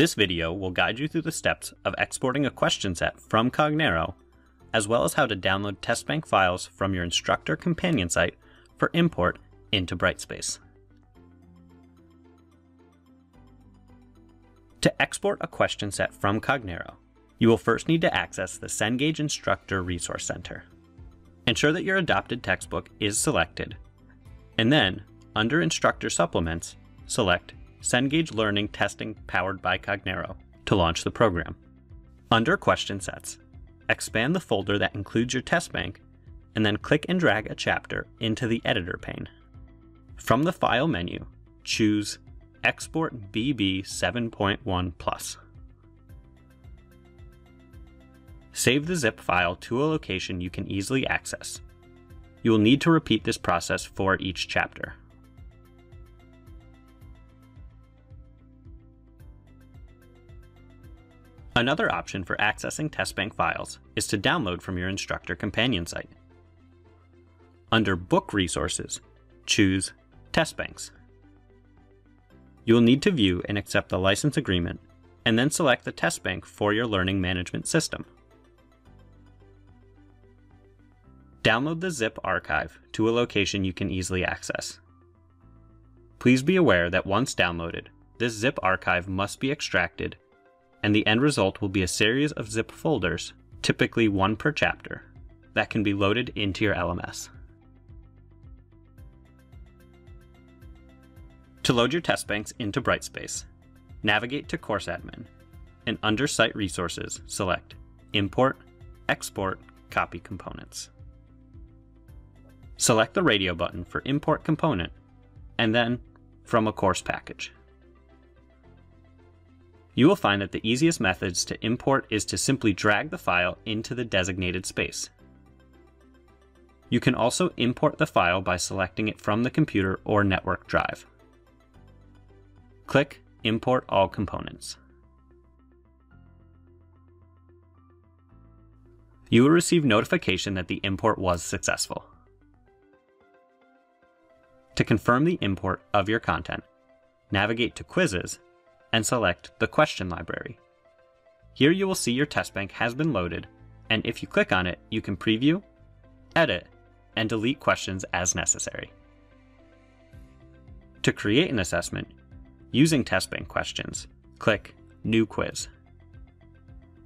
This video will guide you through the steps of exporting a question set from Cognero, as well as how to download TestBank files from your instructor companion site for import into Brightspace. To export a question set from Cognero, you will first need to access the Cengage Instructor Resource Center. Ensure that your adopted textbook is selected, and then, under Instructor Supplements, select Cengage Learning Testing powered by Cognero to launch the program. Under Question Sets, expand the folder that includes your test bank, and then click and drag a chapter into the editor pane. From the File menu, choose Export BB 7.1 Plus. Save the zip file to a location you can easily access. You will need to repeat this process for each chapter. Another option for accessing TestBank files is to download from your instructor companion site. Under Book Resources, choose TestBanks. You will need to view and accept the license agreement, and then select the test bank for your learning management system. Download the zip archive to a location you can easily access. Please be aware that once downloaded, this zip archive must be extracted, and the end result will be a series of zip folders, typically one per chapter, that can be loaded into your LMS. To load your test banks into Brightspace, navigate to Course Admin, and under Site Resources, select Import, Export, Copy Components. Select the radio button for Import Component, and then From a Course Package. You will find that the easiest methods to import is to simply drag the file into the designated space. You can also import the file by selecting it from the computer or network drive. Click Import All Components. You will receive notification that the import was successful. To confirm the import of your content, navigate to Quizzes and select the Question Library. Here you will see your test bank has been loaded, and if you click on it, you can preview, edit, and delete questions as necessary. To create an assessment, Using test bank questions, click New Quiz.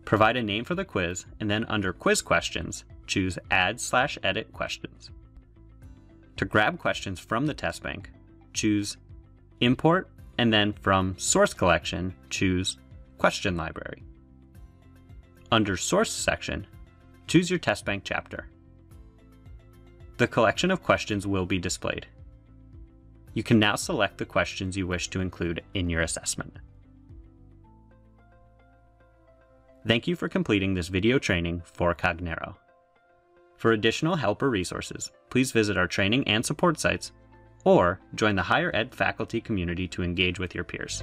Provide a name for the quiz, and then under Quiz Questions, choose Add slash Edit Questions. To grab questions from the test bank, choose Import, and then from Source Collection, choose Question Library. Under Source section, choose your test bank chapter. The collection of questions will be displayed. You can now select the questions you wish to include in your assessment. Thank you for completing this video training for Cognero. For additional help or resources, please visit our training and support sites, or join the higher ed faculty community to engage with your peers.